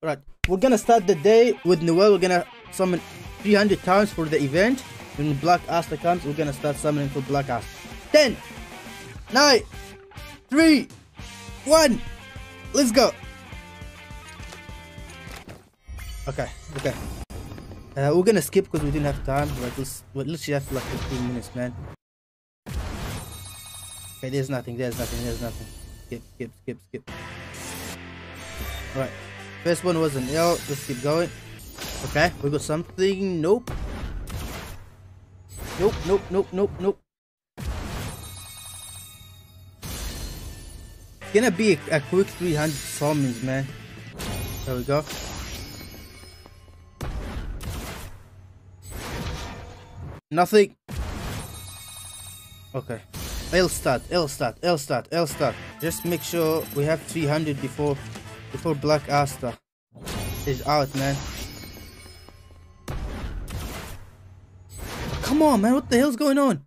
Alright, we're gonna start the day with Noelle. We're gonna summon 300 times for the event. When Black Asta comes, we're gonna start summoning for Black Asta. 10, 9, 3, 1, let's go. Okay, okay. Uh, we're gonna skip because we didn't have time. Like, let's, we literally have like 15 minutes, man. Okay, there's nothing, there's nothing, there's nothing. Skip, skip, skip, skip. Alright. First one was an L. Let's keep going. Okay, we got something. Nope. Nope, nope, nope, nope, nope. It's gonna be a, a quick 300 summons, man. There we go. Nothing. Okay. L start, L start, L start, L start. Just make sure we have 300 before before Black Asta is out, man. Come on, man. What the hell's going on?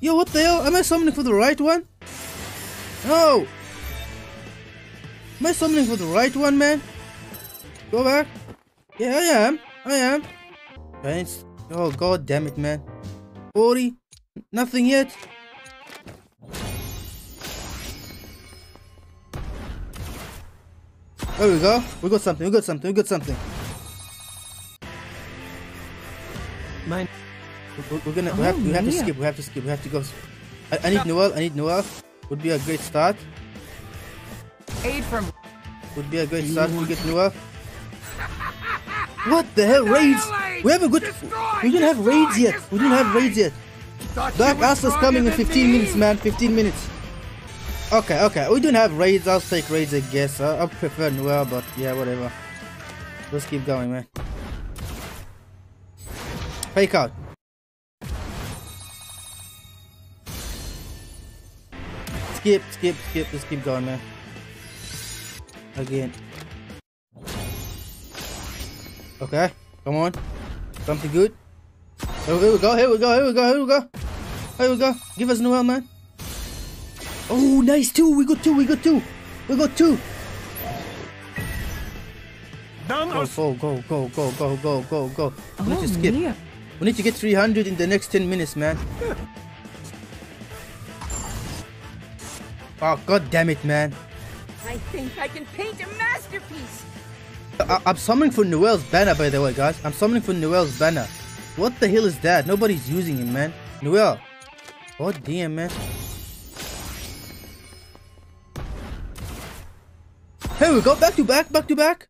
Yo, what the hell? Am I summoning for the right one? No! Am I summoning for the right one, man? Go back. Yeah, I am. I am. Thanks. Oh, god damn it, man. 40. Nothing yet. There we go. We got something. We got something. We got something. Mine. We're, gonna. we have. We have to oh, skip. We have to skip. We have to go. I, I need Noelle. I need Noelle. Would be a great start. Aid from Would be a great start to get Noelle. What the hell? Rades? We haven't got. We didn't have Rades yet. We didn't have Rades yet. Black Asta's coming in 15 minutes, man. 15 minutes. Okay, okay. We don't have Rades. I'll take Rades, I guess. I, I prefer Noelle, but yeah, whatever. Let's keep going, man. Fake out. Skip, skip, skip. Let's keep going, man. Again. Okay, come on. Something good. Here we go, here we go, here we go, here we go. Here we go. Give us Noelle, man. Oh, nice. Two. We got two. We got two. We got two. Go, go, go, go, go, go, go, go, go. We need to oh, skip. Mia. We need to get 300 in the next 10 minutes, man. Oh, god damn it, man. I think I can paint a masterpiece. I I'm summoning for Noelle's banner, by the way, guys. I'm summoning for Noelle's banner. What the hell is that? Nobody's using him, man. Noelle. Oh, damn, man. Here we go. Back to back, back to back.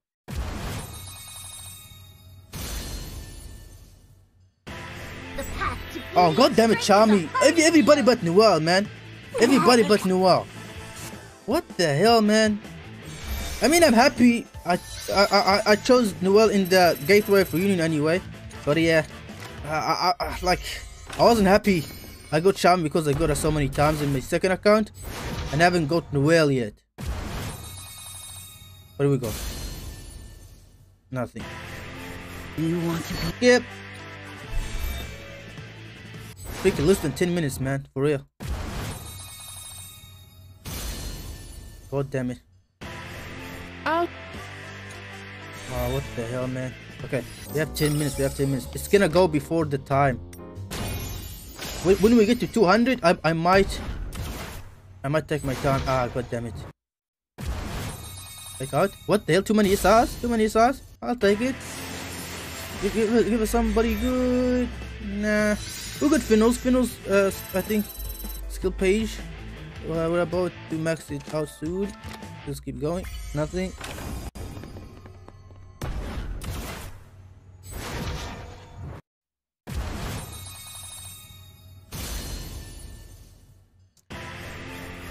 Oh, god damn it, Charmy. Every, everybody but Noelle, man. Everybody but Noelle. What the hell, man? I mean, I'm happy. I I I, I chose Noelle in the Gateway for Union anyway. But yeah, I, I, I like I wasn't happy. I got Charmy because I got her so many times in my second account, and I haven't got Noelle yet. Where do we go? Nothing. You want to be Yep. Freaking less than 10 minutes, man. For real. God damn it. out? Oh, what the hell, man. Okay, we have 10 minutes. We have 10 minutes. It's gonna go before the time. When, when we get to 200, I, I might... I might take my time. Ah, god damn it. Take out. What the hell? Too many SRs? Too many SRs? I'll take it. Give, give, us- give us somebody good. Nah. We got good, Finral's. Finral's, uh, I think, skill page. Uh, we're about to max it out soon. Just keep going. Nothing.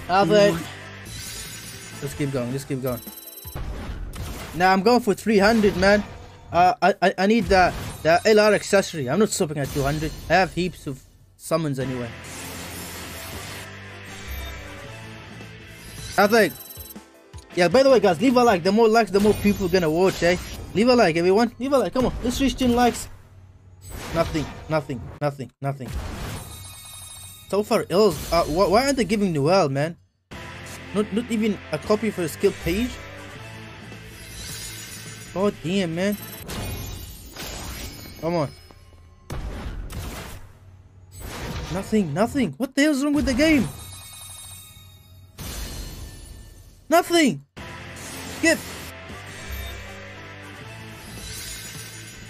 Albert. Let's keep going. Let's keep going. Now I'm going for 300, man. Uh, I, I I need the the LR accessory. I'm not stopping at 200. I have heaps of summons anyway. I think. Yeah. By the way, guys, leave a like. The more likes, the more people gonna watch. Eh? Leave a like, everyone. Leave a like. Come on. Let's reach 10 likes. Nothing. Nothing. Nothing. Nothing. So far, ills. Uh, wh why aren't they giving Noelle, man? Not not even a copy for a skill page. God damn, man. Come on. Nothing, nothing. What the hell's wrong with the game? Nothing. Skip.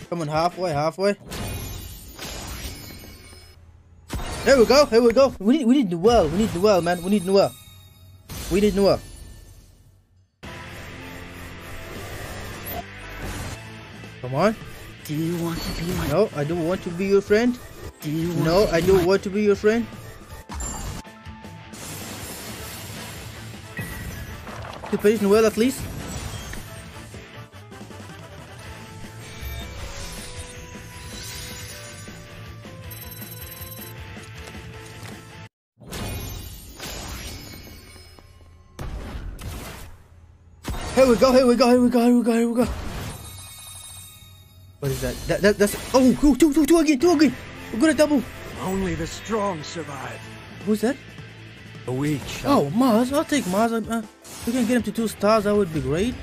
Come on, halfway, halfway. There we go, here we go. We need, we need Noelle, we need Noelle, man. We need Noelle. We need Noelle. Come on. Do you want to be my... No, I don't want to be your friend. Do you No, I don't want to be your friend. To page Noelle at least. Here we go, here we go, here we go, here we go, here we go. What is that? That, that that's oh two, two, two, two again, two again. We're gonna double. Only the strong survive. Who's that? The weak shall Oh, Mars. I'll take Mars. Uh, uh, we can get him to two stars. That would be great.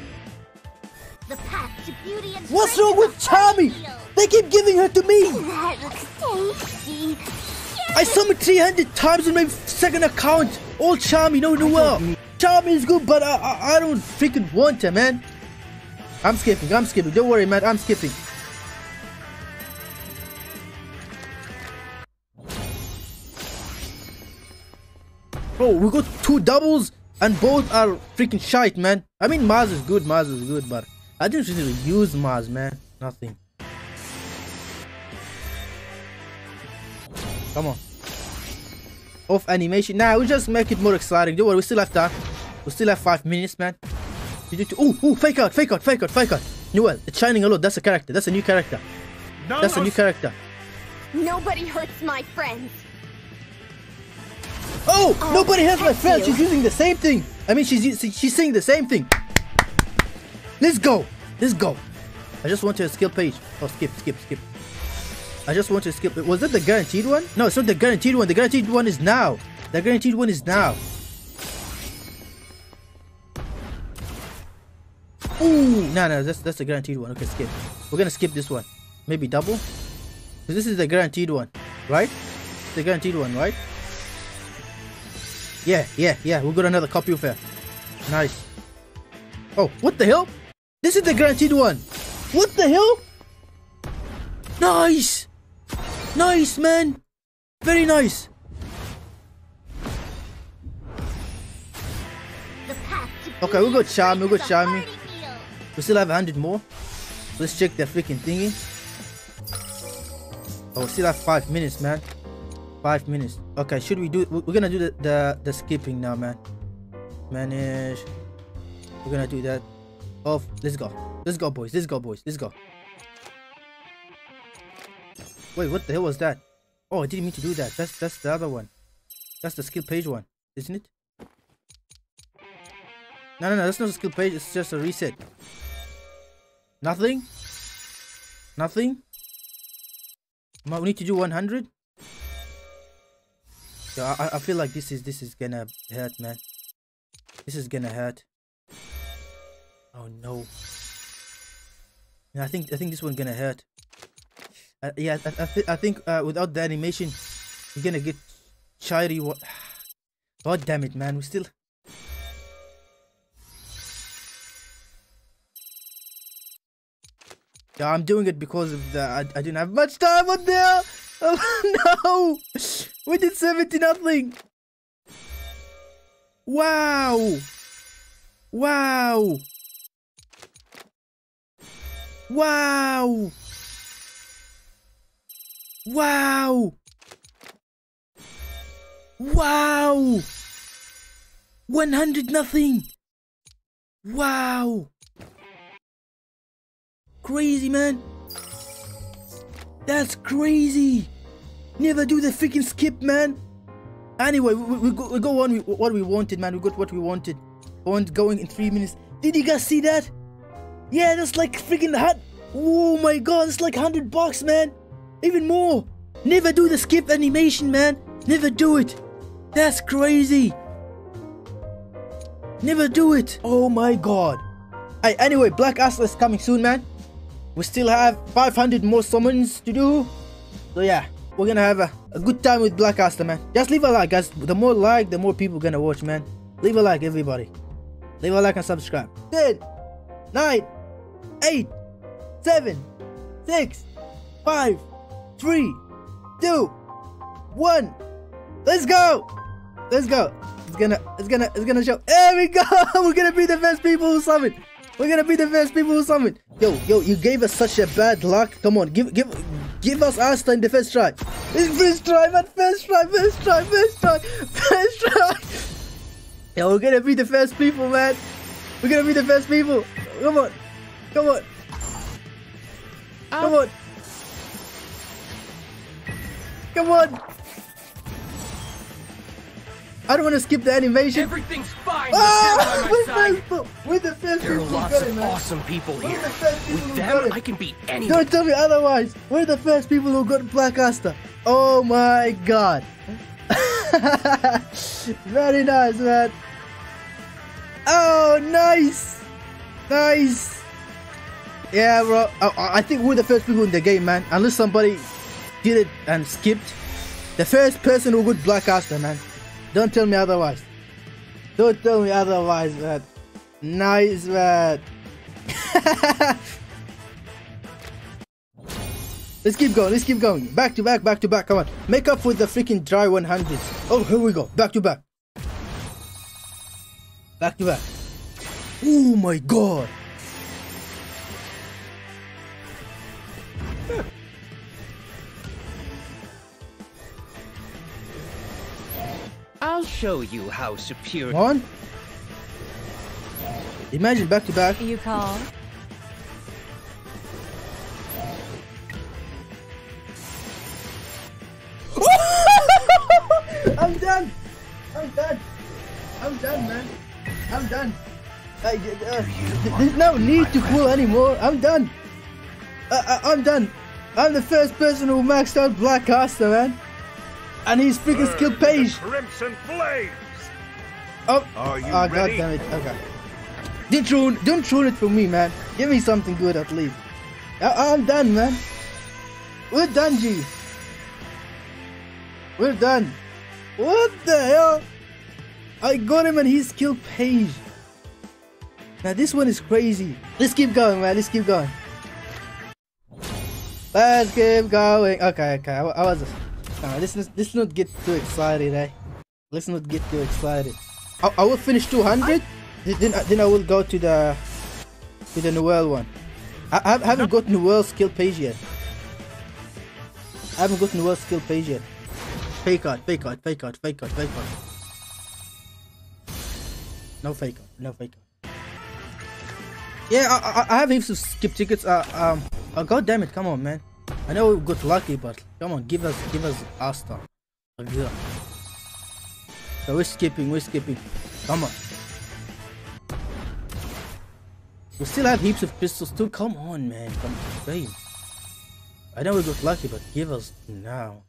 The path to beauty and What's wrong with is a hard Charmy? field. They keep giving her to me. That looks tasty. I summoned 300 times on my second account. All Charmy, no Noelle. Charmy is good, but I, I, I don't freaking want her, man. I'm skipping. I'm skipping. Don't worry, man. I'm skipping. Bro, we got two doubles and both are freaking shite, man. I mean, Mars is good. Mars is good, but I didn't really use Mars, man. Nothing. Come on. Off animation. Nah, we just make it more exciting. Don't worry, we still have time. We still have five minutes, man. You need to. Ooh, ooh, fake out, fake out, fake out, fake out. Noelle, it's shining a lot. That's a character. That's a new character. That's a new character. Nobody hurts my friends. Oh, nobody has my friend. you. She's using the same thing. I mean, she's she's saying the same thing. Let's go. Let's go. I just want to skill page. Oh, skip, skip, skip. I just want to skip. It. Was that the guaranteed one? No, it's not the guaranteed one. The guaranteed one is now. The guaranteed one is now. Ooh, no, no, that's that's the guaranteed one. Okay, skip. We're gonna skip this one. Maybe double. this is the guaranteed one, right? The guaranteed one, right? Yeah, yeah, yeah. We got another copy of her. Nice. Oh, what the hell? This is the guaranteed one. What the hell? Nice. Nice, man. Very nice. Okay, we got and Charmy, we got Charmy. We still have 100 more. Let's check the freaking thingy. Oh, we still have 5 minutes, man. 5 minutes. Okay, should we do... we- We're gonna do the, the, the skipping now, man. Manage. We're gonna do that. Off. Let's go. Let's go, boys. Let's go, boys. Let's go. Wait, what the hell was that? Oh, I didn't mean to do that. That's that's the other one. That's the skill page one, isn't it? No, no, no. That's not a skill page. It's just a reset. Nothing? Nothing? We need to do 100? Yeah, I, I feel like this is this is gonna hurt, man. This is gonna hurt. Oh no. Yeah, I think I think this one gonna hurt. Uh, yeah, I, I, thi- I think uh, without the animation, we're gonna get shiny. What? God damn it, man! We still. Yeah, I'm doing it because of the I, I didn't have much time on there. Oh no! We did 70 nothing. Wow! Wow! Wow! Wow! Wow! 100 nothing! Wow! Crazy, man! That's crazy! Never do the freaking skip, man! Anyway, we, we, go, on with what we wanted, man. We got what we wanted. On going in three minutes. Did you guys see that? Yeah, that's like freaking hot. Oh my god, it's like 100 bucks, man. Even more. Never do the skip animation, man. Never do it. That's crazy. Never do it. Oh my god. Hey, anyway, Black Asta is coming soon, man. We still have 500 more summons to do. So yeah, we're gonna have a, a good time with Black Asta, man. Just leave a like, guys. The more like, the more people gonna watch, man. Leave a like, everybody. Leave a like and subscribe. 10, 9, 8, 7, 6, 5, 3, 2, 1. Let's go! Let's go. It's gonna, it's gonna, it's gonna show. There we go! We're gonna be the first people who summon. We're gonna be the first people who summon. Yo, yo, you gave us such a bad luck. Come on, give, give, give us Asta in the first try. It's first try, man. First try, first try, first try, first try. Yo, we're gonna be the first people, man. We're gonna be the first people. Come on, come on, come ah. on, come on. I don't want to skip the animation. Everything's fine. Ah, with with them by my the with the first There are people who lots of man. awesome people here. the first people With them, it. I can beat anyone. Don't tell me otherwise. We're the first people who got Black Asta. Oh my god. Very nice, man. Oh, nice. Nice. Yeah, bro. I, I think we're the first people in the game, man. Unless somebody did it and skipped. The first person who got Black Asta, man. Don't tell me otherwise. Don't tell me otherwise, man. Nice, man. Let's keep going. Let's keep going. Back to back, back to back. Come on. Make up with the freaking dry 100. Oh, here we go. Back to back. Back to back. Oh my god. I'll show you how superior. Come on. Imagine back to back. You call? I'm done. I'm done. I'm done, man. I'm done. I, uh, there's no need to pull anymore. I'm done. Uh, I, I'm done. I'm the first person who maxed out Black Asta, man. And he's freaking skill page. Crimson Flames! Oh, Are you oh god damn it. Okay. Don't ruin, don't ruin it for me, man. Give me something good at least. I, I'm done, man. We're done, G. We're done. What the hell? I got him and his skill page. Now this one is crazy. Let's keep going, man. Let's keep going. Let's keep going. Okay, okay. I, I was. Uh, let's, not- let's not get too excited, eh? Let's not get too excited. I, I will finish 200. Then, then I will go to the to the Noelle one. I, I haven't got Noelle's skill page yet. I haven't got Noelle's skill page yet. Fake card, fake card, fake card, fake card, fake card. No fake card, no fake card. Yeah, I, I, I have heaps of skip tickets. Uh, um, oh, god damn it, come on, man. I know we got lucky, but come on, give us, give us Asta. Like, yeah. So we're skipping, we're skipping. Come on. We still have heaps of pistols too. Come on, man. Come on, babe. I know we got lucky, but give us now.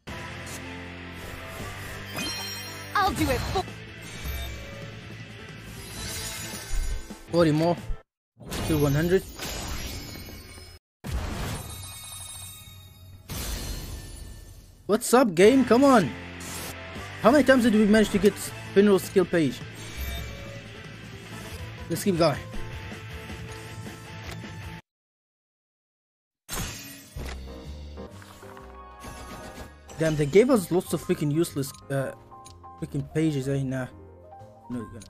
I'll do it for 40 more. Still 100. What's up, game? Come on. How many times did we manage to get Finral's skill page? Let's keep going. Damn, they gave us lots of freaking useless uh, freaking pages, eh? Nah. No, you're gonna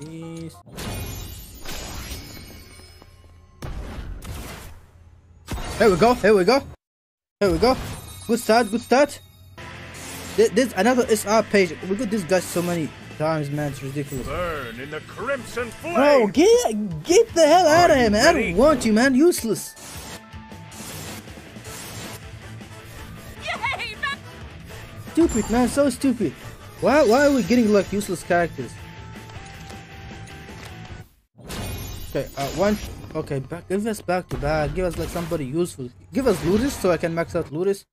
do this. Here we go, here we go. Here we go. Good start, good start. Th- There's another SR page. We got this guy so many times, man. It's ridiculous. Burn in the Crimson Flame! Bro, get get the hell out of here, you man. I don't want you, man. Useless. Yay, man! Stupid, man. So stupid. Why why are we getting like useless characters? Okay, uh, one. Okay, back. Give us back to back. Give us like somebody useful. Give us Ludus so I can max out Ludus.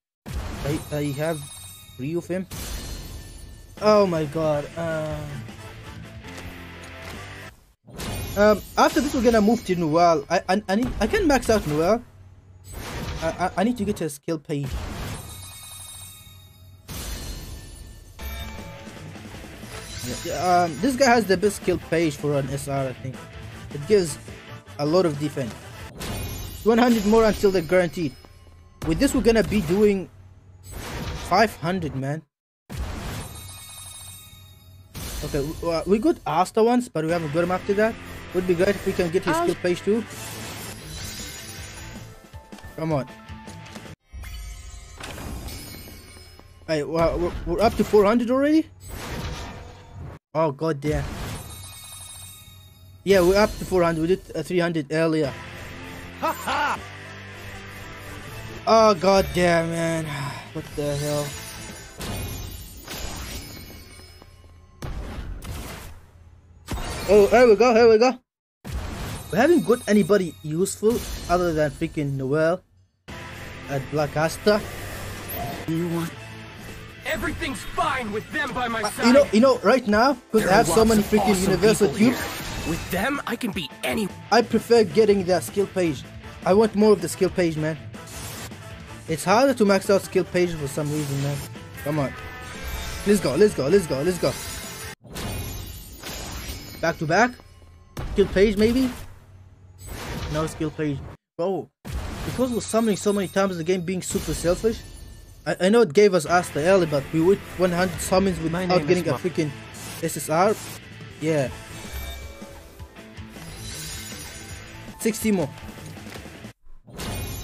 I I have three of him. Oh my god. Uh, Um, after this, we're gonna move to Noelle. I I, I need I can max out Noelle. I, I I need to get a skill page. Yeah, Um, this guy has the best skill page for an SR. I think it gives a lot of defense. 100 more until they're guaranteed. With this, we're gonna be doing 500, man. Okay, uh, we got Asta once, but we haven't got him after that. Would be great if we can get his skill page too. Come on. Hey, we're, we're- we're up to 400 already? Oh, god damn. Yeah, we're up to 400. We did uh, 300 earlier. Oh, god damn, man. What the hell? Oh, here we go, here we go. We haven't got anybody useful other than freaking Noelle at Black Asta. You want Everything's fine with them by my Uh, side. you know, you know, right now, because I have so many freaking awesome universal people cubes, here. With them, I can beat any. I prefer getting that skill page. I want more of the skill page, man. It's harder to max out skill pages for some reason, man. Come on. Let's go, let's go, let's go, let's go. Back to back? Skill page, maybe? No skill page. Bro, because we're summoning so many times, the game being super selfish. I, I know it gave us Asta early, but we would 100 summons without getting a freaking SSR. Yeah. 60 more.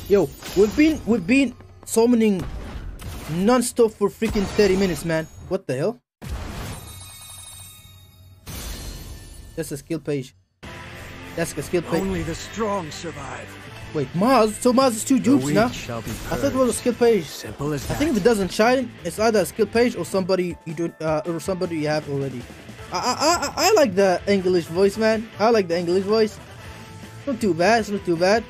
Yo, we've been we've been summoning non-stop for freaking 30 minutes, man. What the hell? That's a skill page. That's a skill page. Only the strong survive. Wait, Mars? So Mars is two dupes now? I thought it was a skill page. Simple as that. I think if it doesn't shine, it's either a skill page or somebody you don't, uh, or somebody you have already. I, I, I, I like the English voice, man. I like the English voice. Not too bad. It's not too bad.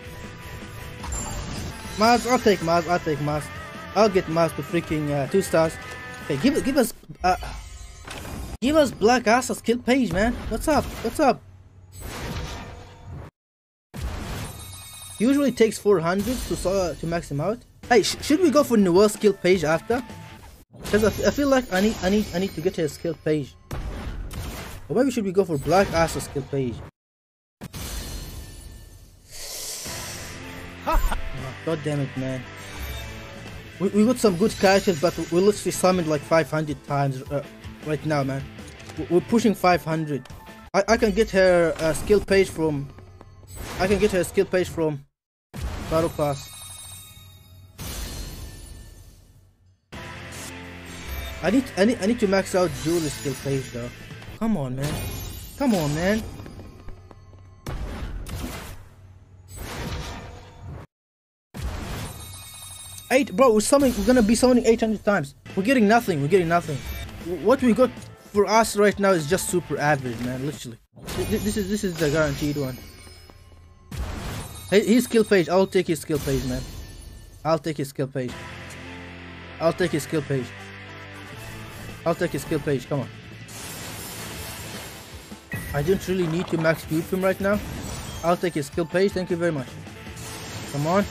Mars, I'll take Mars. I'll take Mars. I'll get Mars to freaking uh, two stars. Okay, give give us, uh, give us Black Asta skill page, man. What's up? What's up? Usually takes 400 to uh, to max him out. Hey, sh should we go for Noelle skill page after? Because I, I feel like I need I need I need to get a skill page. Or maybe should we go for Black Ass skill page? God damn it, man. We, we got some good characters, but we literally summoned like 500 times uh, right now, man. We- We're pushing 500. I, I can get her uh, skill page from. I can get her skill page from Battle Pass. I need, I need I need to max out Julie's skill page though. Come on, man. Come on, man. Eight, bro. We're summoning. We're gonna be summoning 800 times. We're getting nothing. We're getting nothing. What we got for us right now is just super average, man. Literally. Th- th- This is this is the guaranteed one. His skill page. I'll take his skill page, man. I'll take his skill page. I'll take his skill page. I'll take his skill page. Come on. I don't really need to max cube him right now. I'll take his skill page. Thank you very much. Come on.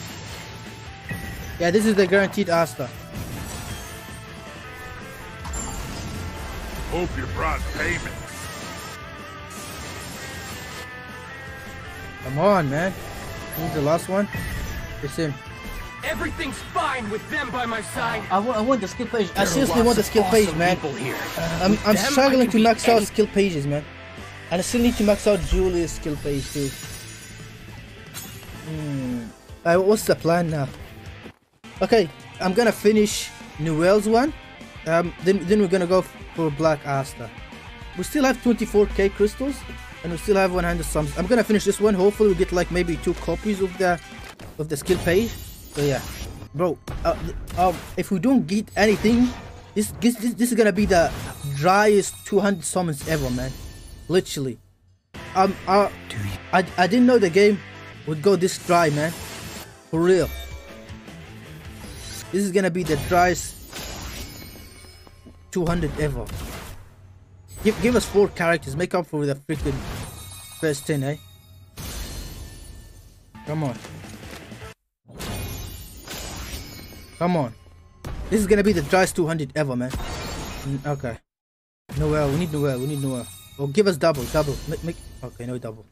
Yeah, this is the guaranteed Asta. Hope you brought payment. Come on, man. This is the last one. It's him. Everything's fine with them by my side. I want, I want the skill page. I There are seriously want the of skill page, man. people here. I'm, I'm them, struggling to max out skill pages, man. And I still need to max out Julia's skill page too. Hmm. Uh, what's the plan now? Okay, I'm gonna finish Noelle's one. Um, then then we're gonna go for Black Asta. We still have 24k crystals, and we still have 100 sums. I'm gonna finish this one. Hopefully, we get like maybe two copies of the of the skill page. So yeah, bro. Uh, um, if we don't get anything, this this this, this is gonna be the driest 200 summons ever, man. Literally. Um, uh, I I didn't know the game would go this dry, man. For real. This is gonna be the driest 200 ever. Give, give us four characters, make up for the freaking First 10, eh? Come on. Come on. This is gonna be the driest 200 ever, man. Mm, Okay. Noelle, we need Noelle, we need Noelle. Oh, give us double, double. Make, make. Okay, no double.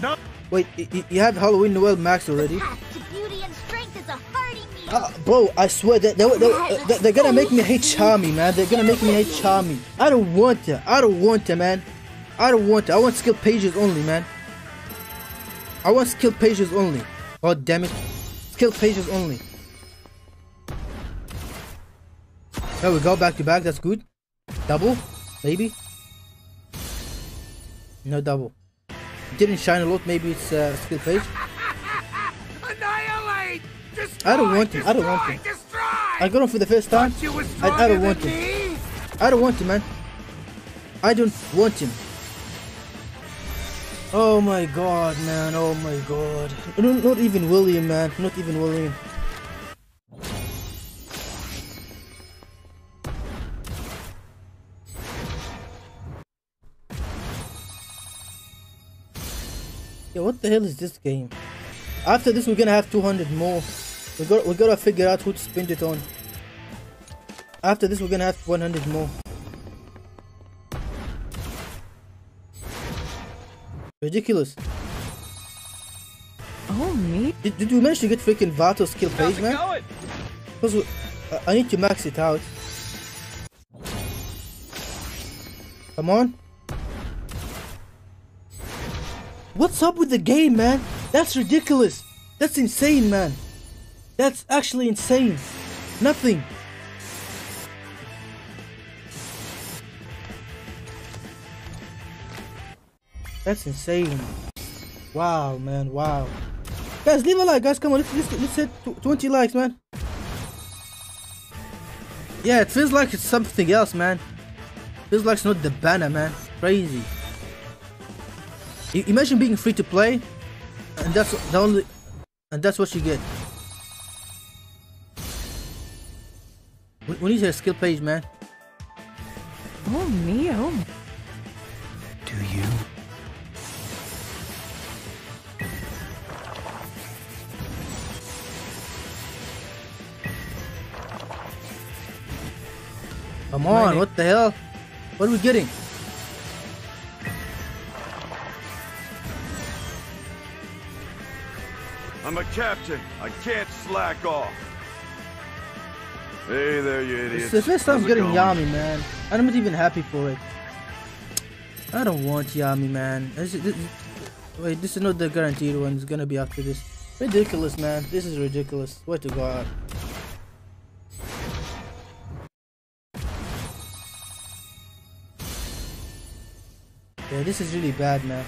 No. Wait, you have Halloween Noelle Max already? Uh, bro, I swear that they, they, they, they're gonna make me hate Charmy, man. They're gonna make me hate Charmy. I don't want her. I don't want her, man. I don't want her. I want skill pages only, man. I want skill pages only. God damn it. Skill pages only. There we go, back to back. That's good. Double, maybe. No double. Didn't shine a lot. Maybe it's uh, skill page. I don't want him. I don't want him. I got him for the first time. Thought you was I, I don't want him. I don't want him, man. I don't want him. Oh my god, man. Oh my god. No, not even William, man. Not even William. Yeah, what the hell is this game? After this, we're gonna have 200 more. We got we gotta figure out who to spend it on. After this, we're gonna have 100 more. Ridiculous. Oh, me? Did, did we manage to get freaking Vato skill page, man? going? Because we- I- I need to max it out. Come on. What's up with the game, man? That's ridiculous. That's insane, man. That's actually insane. Nothing. That's insane. Wow, man. Wow. Guys, leave a like, guys. Come on, let's let's, let's hit 20 likes, man. Yeah, it feels like it's something else, man. Feels like it's not the banner, man. Crazy. Imagine being free to play, and that's the only, and that's what you get. We, we need a skill page, man. Oh, me? Oh, Do you? Come on, Money. what the hell? What are we getting? I'm a captain. I can't slack off. Hey there, you idiots. It's the first time I'm getting going? Yami, man. I'm not even happy for it. I don't want Yami, man. This is- this- wait, this is not the guaranteed one. It's gonna be after this. Ridiculous, man. This is ridiculous. Swear to God. Yeah, this is really bad, man.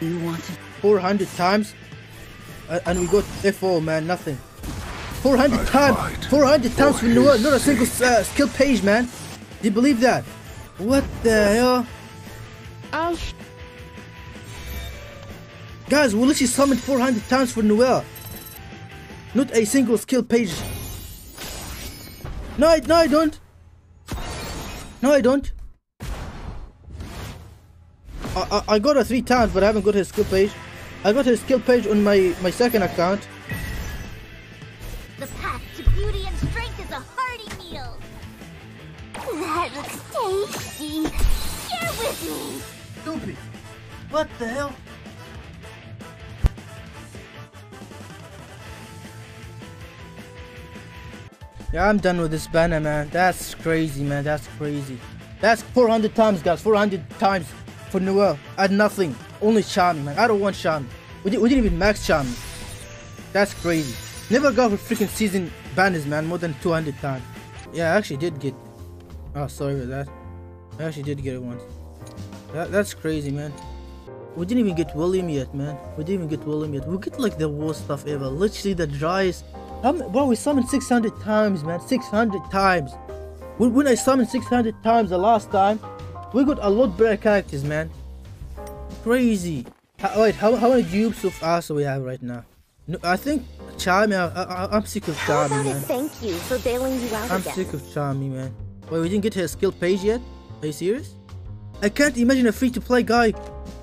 You want to 400 times uh, and we got FO man nothing 400 times 400 times from Noelle not a single uh, skill page man. Do you believe that? What the hell? Oh, guys we literally summoned 400 times for Noelle not a single skill page. No I, no I don't. No I don't. I, I, I got her three times but I haven't got her skill page. I got her skill page on my my second account tasty. Share with me. Stupid. What the hell? Yeah, I'm done with this banner, man. That's crazy, man. That's crazy. That's 400 times, guys. 400 times for Noelle. Had nothing. Only Charmy, man. I don't want Charmy. We, di- we didn't even max Charmy. That's crazy. Never got for freaking season banners, man. More than 200 times. Yeah, I actually did get. Oh, sorry for that. I actually did get it once. That, that's crazy, man. We didn't even get William yet, man. We didn't even get William yet. We get like the worst stuff ever. Literally the driest. How m- bro, we summoned 600 times, man. 600 times. When, when I summoned 600 times the last time, we got a lot better characters, man. Crazy. How, wait, how, how many dupes of us do we have right now? No, I think Charmy. I, I'm sick of Charmy, man. thank you for bailing you out I'm again? sick of Charmy, man. Wait, we didn't get her skill page yet? Are you serious? I can't imagine a free-to-play guy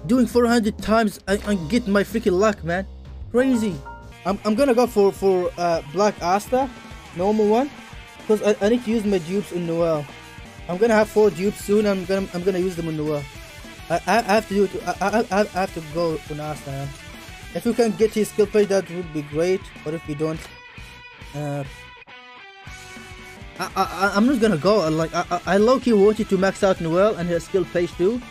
doing 400 times and, and get my freaking luck, man. Crazy. I'm, I'm gonna go for for uh, Black Asta, normal one, because I, I need to use my dupes in Noelle. I'm gonna have four dupes soon. I'm gonna I'm gonna use them in Noelle. I, I, have to do it. I, I, I have to go on Asta. Man. If you can get his skill page, that would be great. But if you don't, uh, I, I, I'm not gonna go. Like I, I, I low key wanted to max out Noelle and his skill page too,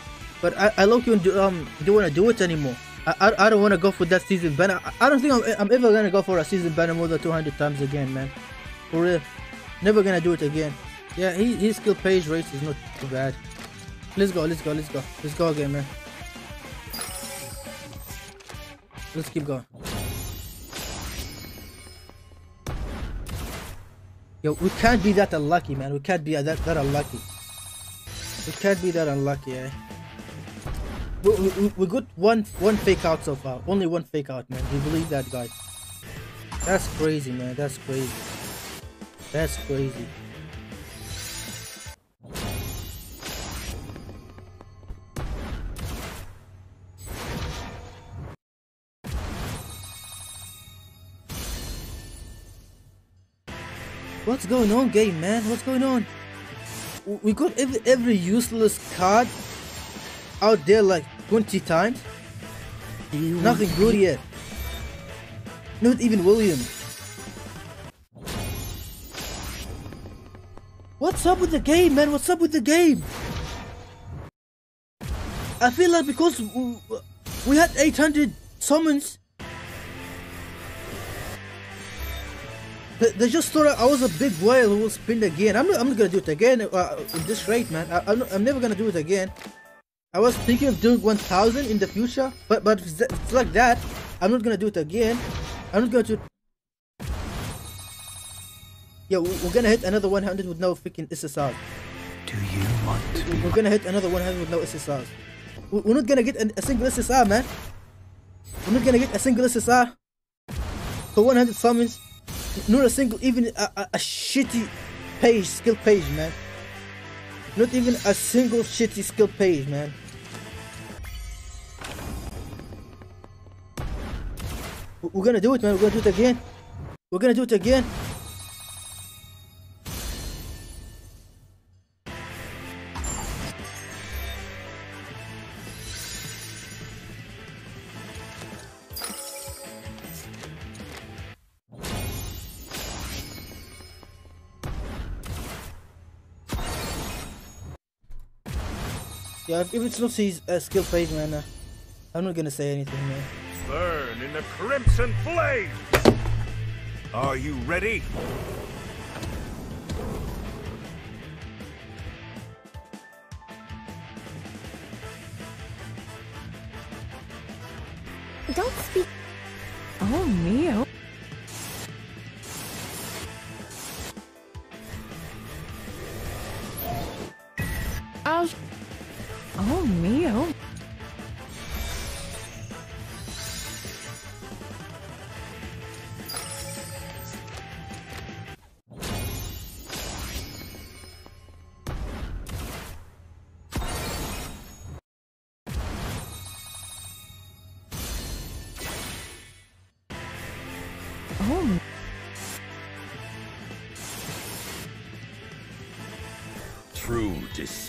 but I, I low key do, um don't wanna do it anymore. I, I, I don't wanna go for that season banner. I, I don't think I'm, I'm ever gonna go for a season banner more than 200 times again, man. For real, never gonna do it again. Yeah, he, his skill page rate is not too bad. Let's go, let's go, let's go, let's go again, man. Let's keep going. Yo, we can't be that unlucky, man. We can't be that that unlucky. We can't be that unlucky, eh? We, we, we got one one fake out so far. Only one fake out, man. You believe that, guy? That's crazy, man. That's crazy. That's crazy. What's going on, game man? What's going on? We got every, every useless card out there like 20 times. Do you want Nothing good yet. Not even William. What's up with the game, man? What's up with the game? I feel like because we had 800 summons, they, just thought I was a big whale who will spin again. I'm not, I'm not gonna do it again uh, at this rate, man. I, I'm, not- I'm never gonna do it again. I was thinking of doing 1000 in the future, but but if it's that- if it's like that, I'm not gonna do it again. I'm not gonna do. Yeah, we- we're gonna hit another 100 with no freaking SSR. Do you want to We're gonna hit another 100 with no SSRs. We- We're not gonna get a single SSR, man. We're not gonna get a single SSR for 100 summons. Not a single, even a, a, a shitty page, skill page, man. Not even a single shitty skill page, man. We- We're gonna do it, man. We're gonna do it again. We're gonna do it again. Yeah, if it's not his uh, skill page, man, uh, I'm not gonna say anything, man. Burn in the crimson flame! Are you ready?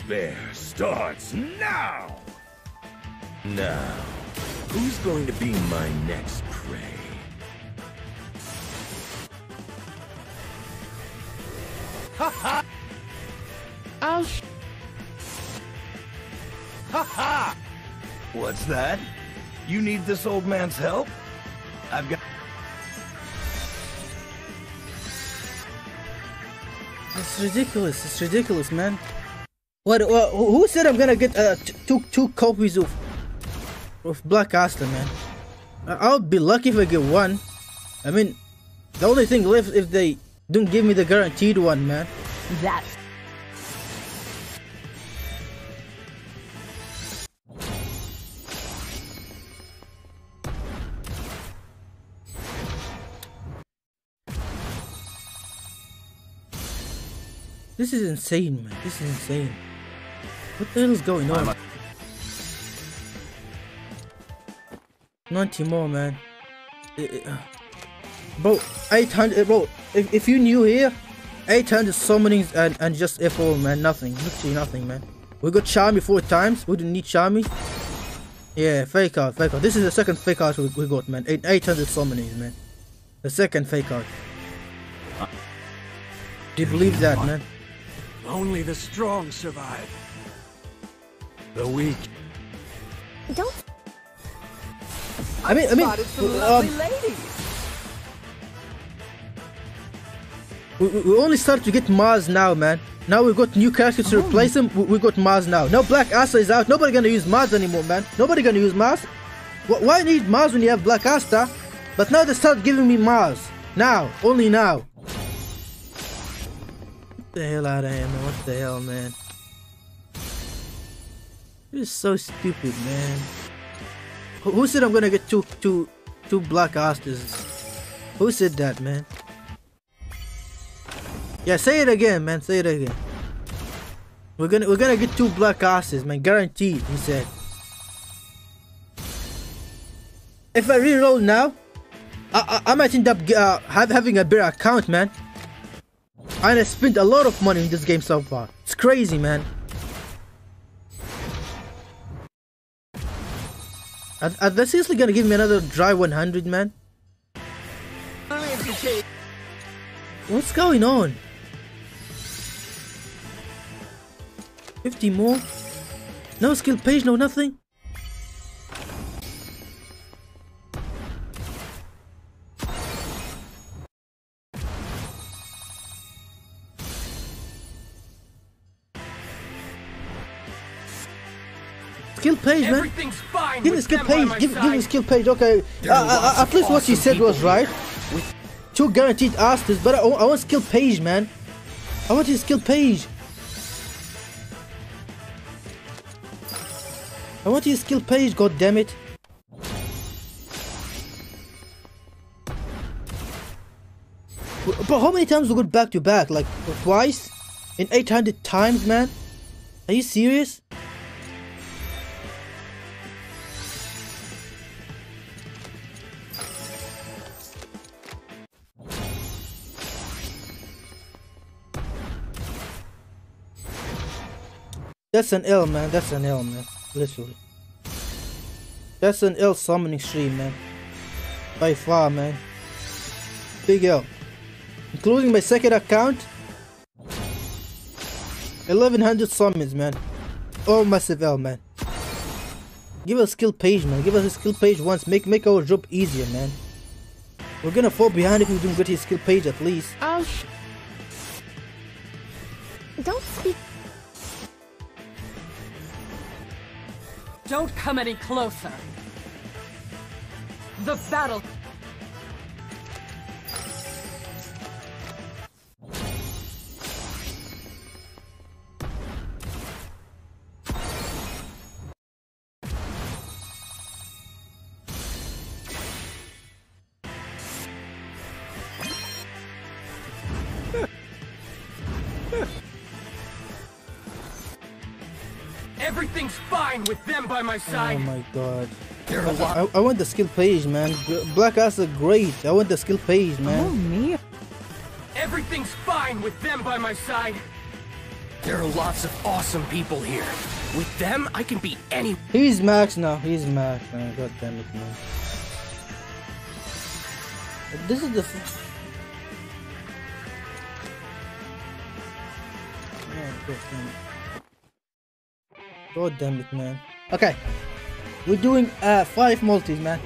Despair starts now! Now, who's going to be my next prey? oh, What's that? You need this old man's help? I've got... It's ridiculous. It's ridiculous, man. What? what who said I'm gonna get uh, two two copies of of Black Asta, man? I'll be lucky if I get one. I mean, the only thing left if they don't give me the guaranteed one, man. that. This is insane, man. This is insane. What the hell is going on? 90 more, man. Eh, eh, Bro, 800, bro, if, if you new here, 800 summonings and, and just FO, man, nothing. Literally nothing, man. We got Charmy four times. We didn't need Charmy. Yeah, fake out, fake out. This is the second fake out we, we got, man. Eight, 800 summonings, man. The second fake out. Do you believe that, man? Only the strong survive. The weak Don't I mean, I mean, um, we, we we only start to get Mars now, man. Now we got new characters to replace him. We, we got Mars now. Now Black Asta is out. Nobody gonna use Mars anymore, man. Nobody gonna use Mars. Wh- Why need Mars when you have Black Asta? But now they start giving me Mars. Now, only now. Get the hell out of here, man. What the hell, man? This is so stupid, man. Who, said I'm gonna get two, two, two Black Astas? Who said that, man? Yeah, say it again, man. Say it again. We're gonna we're gonna get two Black Astas, man. Guaranteed. He said. If I reroll now, I I, I might end up uh, have, having a better account, man. And I spent a lot of money in this game so far. It's crazy, man. Are, are they seriously gonna give me another dry 100, man? What's going on? 50 more? No skill page, no nothing? Skill page, man. Everything's Give me with skill page. Give, give side. me skill page. Okay. Uh, uh, uh, at least what you said was right. Two guaranteed Astas, but I, I want skill page, man. I want his skill page. I want his skill page. God damn it. But how many times we got back to back? Like twice? In 800 times, man? Are you serious? That's an L, man. That's an L, man. Literally. That's an L summoning stream, man. By far, man. Big L. Including my second account. 1100 summons, man. Oh, massive L, man. Give us a skill page, man. Give us a skill page once. Make make our job easier, man. We're gonna fall behind if we don't get his skill page at least. I'll sh- Don't speak. Don't come any closer. The battle. With them by my Oh my god. There are a. I, I want the skill page, man. Black ass are great. I want the skill page, man. Oh me. Everything's fine with them by my side. There are lots of awesome people here. With them, I can beat any. He's max now. He's max now. God damn it, man. This is the. F- Oh, God damn it. God damn it, man. Okay. We're doing uh five multis, man.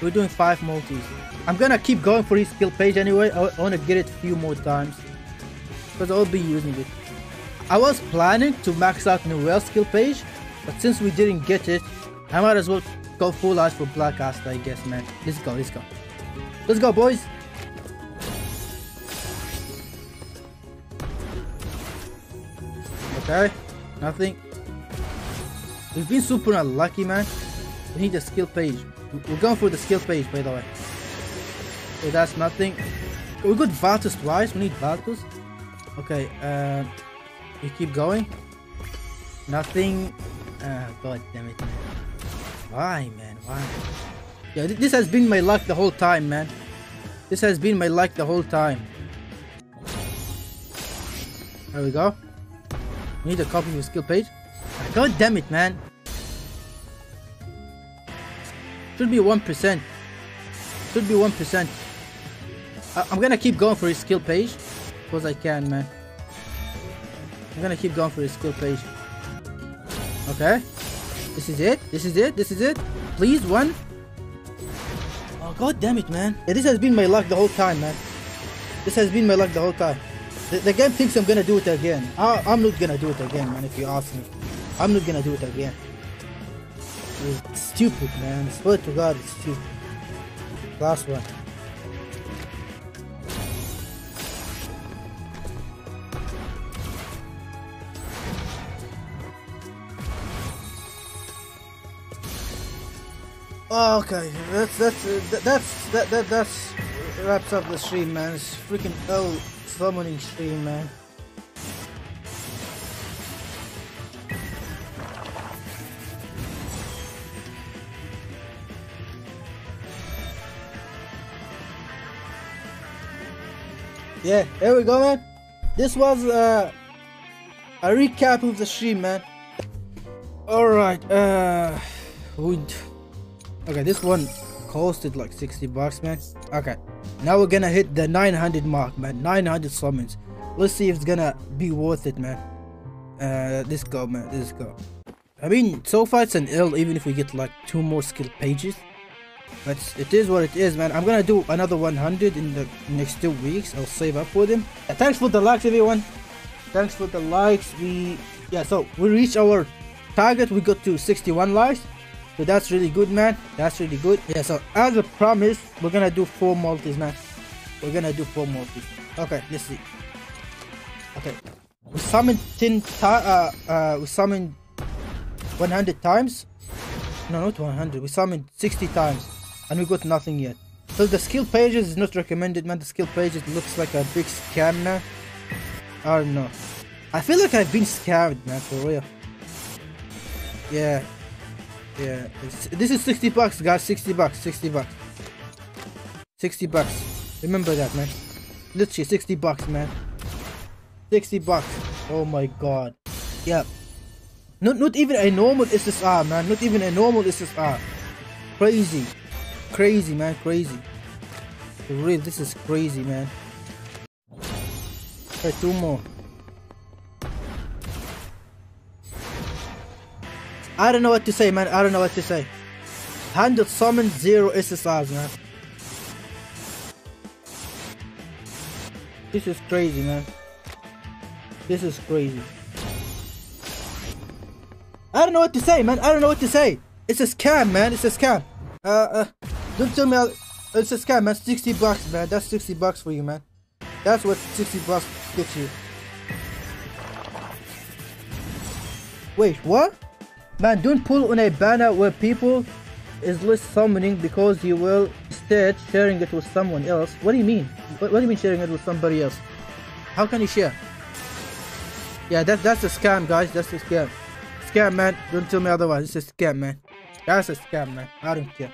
We're doing five multis. I'm gonna keep going for his skill page anyway. I, I wanna get it a few more times. Because I'll be using it. I was planning to max out Noelle's skill page, but since we didn't get it, I might as well go full out for Black Asta, I guess, man. Let's go, let's go. Let's go, boys. Okay, nothing. We've been super unlucky, man. We need a skill page. We're going for the skill page, by the way. Okay, that's nothing. We got Valtos twice. We need Valtos. Okay, uh, we keep going. Nothing. Uh, God damn it. Why, man? Why? Yeah, th- this has been my luck the whole time, man. This has been my luck the whole time. There we go. We need a copy of the skill page. God damn it, man. Should be 1%. Should be 1%. I I'm gonna keep going for his skill page. Because I can, man. I'm gonna keep going for his skill page. Okay. This is it. This is it. This is it. Please, one. Oh, god damn it, man. Yeah, this has been my luck the whole time, man. This has been my luck the whole time. The, the game thinks I'm gonna do it again. I, I'm not gonna do it again, man, if you ask me. I'm not gonna do it again. It's stupid, man. I swear to God, it's stupid. Last one. Oh, okay, that's that's uh, that, that's that that that's wraps up the stream, man. It's freaking hell summoning stream, man. Yeah, here we go, man. This was uh, a recap of the stream, man. All right, uh, we. Okay, this one costed like 60 bucks, man. Okay, now we're gonna hit the 900 mark, man. 900 summons. Let's see if it's gonna be worth it, man. Uh, let's go, man. Let's go. I mean, so far it's an L, even if we get like two more skill pages. But it is what it is, man. I'm gonna do another 100 in the next two weeks. I'll save up for them. Uh, thanks for the likes, everyone. Thanks for the likes. We, yeah, so we reached our target. We got to 61 likes. So that's really good, man. That's really good. Yeah, so as a promise, we're gonna do four multis, man. We're gonna do four multis. Okay, let's see. Okay. We summoned 10 uh, uh, we summoned 100 times. No, not 100. We summoned 60 times. And we got nothing yet. So the skill pages is not recommended, man. The skill pages looks like a big scam. I don't know. I feel like I've been scammed, man, for real. Yeah. Yeah. It's, this is 60 bucks, guys. 60 bucks. 60 bucks. 60 bucks. Remember that, man. Literally 60 bucks, man. 60 bucks. Oh my god. Yeah. Not not even a normal SSR, man. Not even a normal SSR. Crazy. Crazy, man. Crazy. For real, this is crazy, man. Okay, two more. I don't know what to say, man. I don't know what to say. 100 summons, zero SSRs, man. This is crazy, man. This is crazy. I don't know what to say, man. I don't know what to say. It's a scam, man. It's a scam. Uh, uh, don't tell me I, it's a scam, man. 60 bucks, man. That's 60 bucks for you, man. That's what 60 bucks gets you. Wait, what? Man, don't pull on a banner where people is list summoning because you will instead sharing it with someone else. What do you mean? What, what do you mean sharing it with somebody else? How can you share? Yeah, that, that's a scam, guys. That's a scam. Scam, man. Don't tell me otherwise. It's a scam, man. That's a scam, man. I don't care.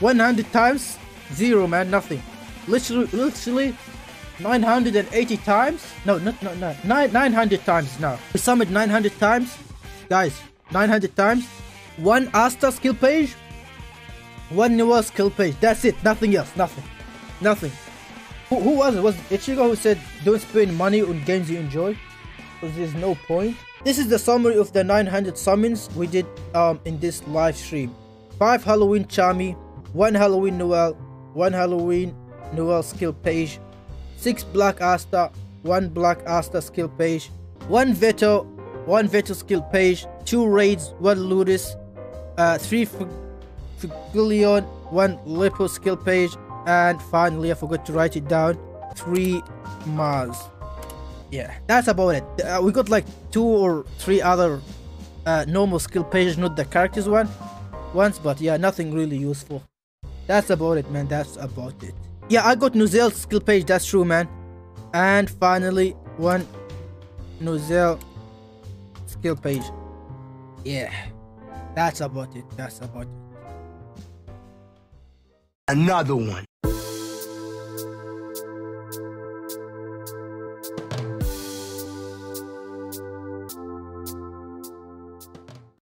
100 times, zero, man. Nothing. Literally, literally 980 times. No, not, not, no. Nine, 900 times now. We summoned 900 times. Guys, 900 times. One Asta skill page. One Noah skill page. That's it. Nothing else. Nothing. Nothing. Who, who was it? Was it Ichigo who said don't spend money on games you enjoy? Because there's no point. This is the summary of the 900 summons we did um, in this live stream. 5 Halloween Charmy, 1 Halloween Noelle, 1 Halloween Noelle skill page, 6 Black Asta, 1 Black Asta skill page, 1 Vetto, 1 Vetto skill page, 2 Rades, 1 Ludus, uh, 3 Fuegoleon, 1 Lipo skill page, and finally I forgot to write it down, 3 Mars. Yeah, that's about it. Uh, we got like 2 or 3 other uh, normal skill pages, not the characters one once, but yeah, nothing really useful. That's about it, man. That's about it. Yeah, I got Nozel's skill page. That's true, man. And finally, one Nuzel skill page. Yeah, that's about it. That's about it. Another one.